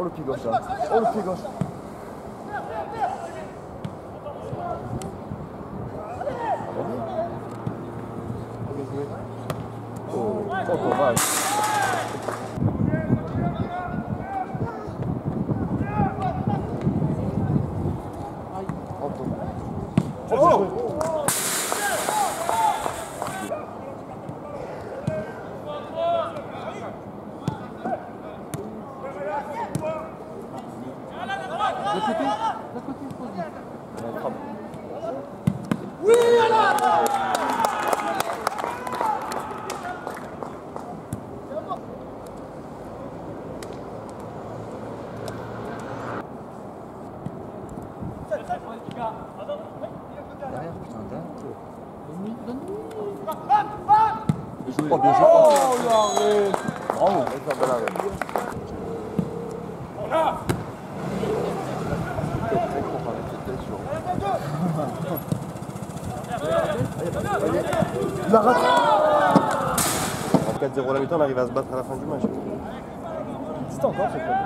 Oh le pied gauche là. Oh le pied gauche. Oh, oh dommage. Oh, dommage. Oh, bien joué. Oh. Oh, l'arrêt. Bravo. C'est Il a raté. En 4-0 la mi-temps, on arrive à se battre à la fin du match. Existe encore ce club.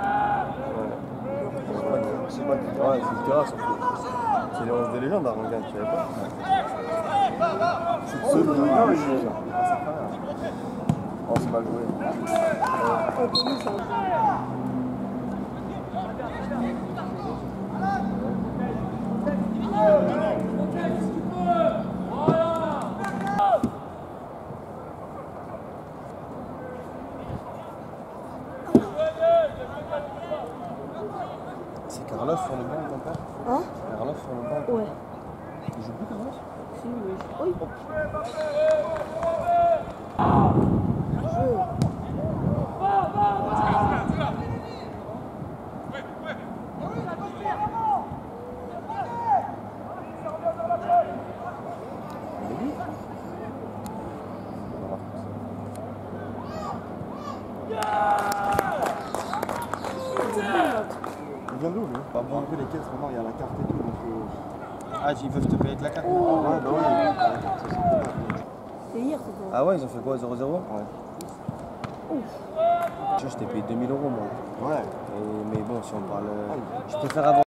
C'est pas Ouais, c'est le terrain, surtout. C'est les 11 de légende, Arangan, tu savais pas C'est ceux de Non, mais je- Oh, c'est mal joué. C'est Carlos sur le banc, ton père Hein Carlos sur le banc. Ouais. Il joue plus Carlos Si, mais. Oui. Il vient d'où lui? Bah bon, enlever les caisses, maintenant il y a la carte et tout. Donc, euh... Ah, ils peuvent te payer avec la carte? Ouais, bah oui. C'est hier, c'est bon. Ah ouais, ils ont fait quoi 0-0 Ouais. Tu vois, je t'ai payé 2000 euros moi. Ouais. Et- mais bon, si on parle. euh, Je préfère avoir